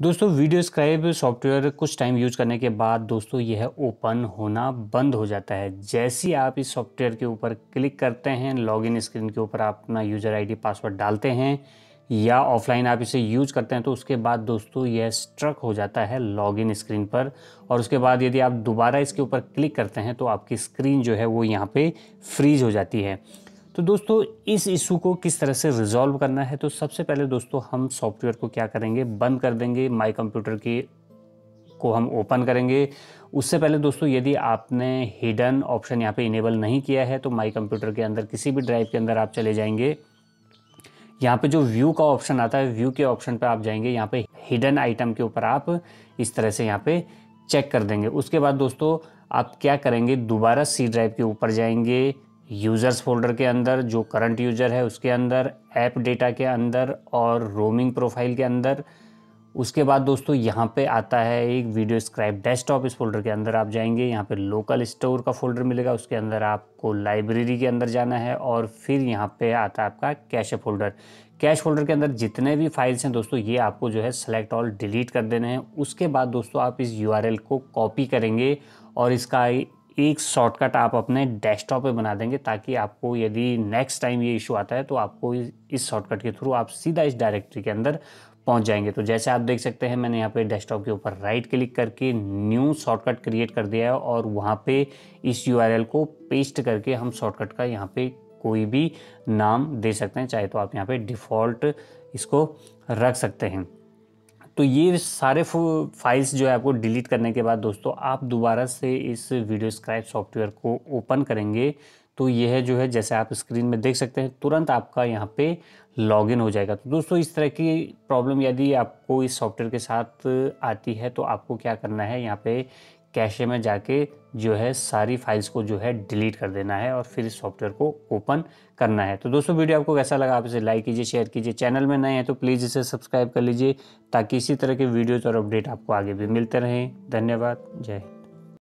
दोस्तों, video scribe software कुछ time use करने के बाद दोस्तों, यह ओपन होना बंद हो जाता है। जैसे ही आप इस सॉफ्टवेयर के ऊपर क्लिक करते हैं लॉगिन स्क्रीन के ऊपर आप अपना यूज़र आईडी पासवर्ड डालते हैं या ऑफलाइन आप इसे यूज़ करते हैं तो उसके बाद दोस्तों, यह स्ट्रक हो जाता है लॉगिन स्क्रीन पर। और उसके बाद यदि आप दोबारा इसके ऊपर क्लिक करते हैं तो आपकी स्क्रीन जो है वो यहाँ पे फ्रीज हो जाती है। तो दोस्तों, इस इशू को किस तरह से रिजॉल्व करना है? तो सबसे पहले दोस्तों, हम सॉफ्टवेयर को क्या करेंगे? बंद कर देंगे माई कंप्यूटर की को हम ओपन करेंगे। उससे पहले दोस्तों, यदि आपने हिडन ऑप्शन यहाँ पे इनेबल नहीं किया है तो माई कंप्यूटर के अंदर, किसी भी ड्राइव के अंदर आप चले जाएँगे। यहाँ पे जो व्यू का ऑप्शन आता है व्यू के ऑप्शन पे आप जाएँगे। यहाँ पे हिडन आइटम के ऊपर आप इस तरह से यहाँ पे चेक कर देंगे। उसके बाद दोस्तों, आप क्या करेंगे? दोबारा सी ड्राइव के ऊपर जाएँगे। यूज़र्स फोल्डर के अंदर, जो करंट यूज़र है उसके अंदर, ऐप डेटा के अंदर और रोमिंग प्रोफ़ाइल के अंदर। उसके बाद दोस्तों यहाँ पे आता है एक वीडियो स्क्राइब डेस्कटॉप इस फोल्डर के अंदर आप जाएँगे। यहाँ पे लोकल स्टोर का फोल्डर मिलेगा, उसके अंदर आपको लाइब्रेरी के अंदर जाना है और फिर यहाँ पे आता है आपका कैश फोल्डर। कैश फोल्डर के अंदर जितने भी फाइल्स हैं दोस्तों, ये आपको जो है सेलेक्ट ऑल डिलीट कर देने हैं। उसके बाद दोस्तों आप इस यूआरएल को कॉपी करेंगे और इसका एक शॉर्टकट आप अपने डेस्कटॉप पे बना देंगे ताकि आपको यदि नेक्स्ट टाइम ये इशू आता है तो आपको इस शॉर्टकट के थ्रू आप सीधा इस डायरेक्टरी के अंदर पहुँच जाएँगे। तो जैसे आप देख सकते हैं, मैंने यहाँ पे डेस्कटॉप के ऊपर राइट क्लिक करके न्यू शॉर्टकट क्रिएट कर दिया है और वहाँ पे इस यूआरएल को पेस्ट करके हम शॉर्टकट का यहाँ पे कोई भी नाम दे सकते हैं, चाहे तो आप यहाँ पे डिफ़ॉल्ट इसको रख सकते हैं। तो ये सारे फाइल्स जो है आपको डिलीट करने के बाद दोस्तों, आप दोबारा से इस वीडियो स्क्राइब सॉफ्टवेयर को ओपन करेंगे तो यह जो है, जैसे आप स्क्रीन में देख सकते हैं, तुरंत आपका यहाँ पे लॉगिन हो जाएगा। तो दोस्तों, इस तरह की प्रॉब्लम यदि आपको इस सॉफ्टवेयर के साथ आती है तो आपको क्या करना है, यहाँ पे कैशे में जाके जो है सारी फाइल्स को जो है डिलीट कर देना है और फिर इस सॉफ्टवेयर को ओपन करना है। तो दोस्तों, वीडियो आपको कैसा लगा आप इसे लाइक कीजिए शेयर कीजिए। चैनल में नए हैं तो प्लीज़ इसे सब्सक्राइब कर लीजिए ताकि इसी तरह के वीडियोज़ और अपडेट आपको आगे भी मिलते रहें। धन्यवाद। जय